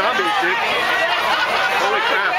zombies, dude. Holy crap.